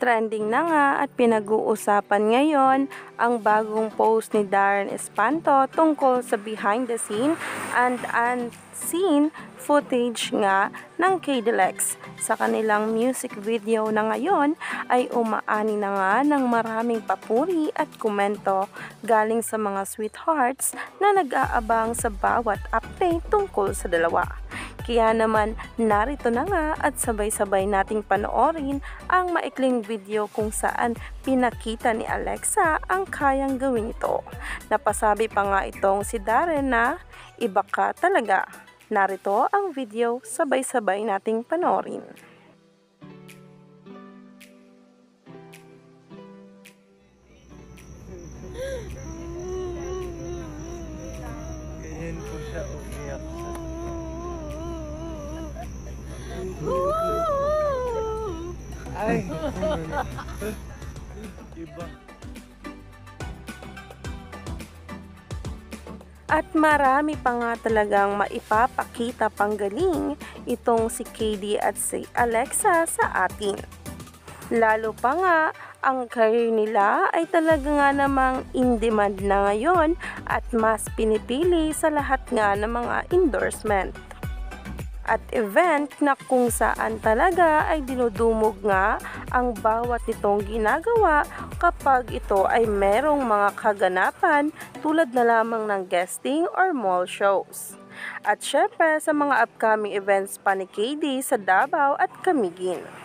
Trending na nga at pinag-uusapan ngayon ang bagong post ni Darren Espanto tungkol sa behind the scene and unseen footage nga ng KDLX. Sa kanilang music video na ngayon ay umaani na nga ng maraming papuri at komento galing sa mga sweethearts na nag-aabang sa bawat update tungkol sa dalawa. Kaya naman narito na nga at sabay-sabay nating panoorin ang maikling video kung saan pinakita ni Alexa ang kayang gawin ito. Napasabi pa nga itong si Darren na iba ka talaga. Narito ang video sabay-sabay nating panoorin. Ay! Iba. At marami pa nga talagang maipapakita pang galing itong si KD at si Alexa sa atin. Lalo pa nga, ang career nila ay talaga nga namang in demand na ngayon at mas pinipili sa lahat nga ng mga endorsement. At event na kung saan talaga ay dinudumog nga ang bawat nitong ginagawa kapag ito ay merong mga kaganapan tulad na lamang ng guesting or mall shows. At syempre sa mga upcoming events pa ni KD sa Davao at Camiguin.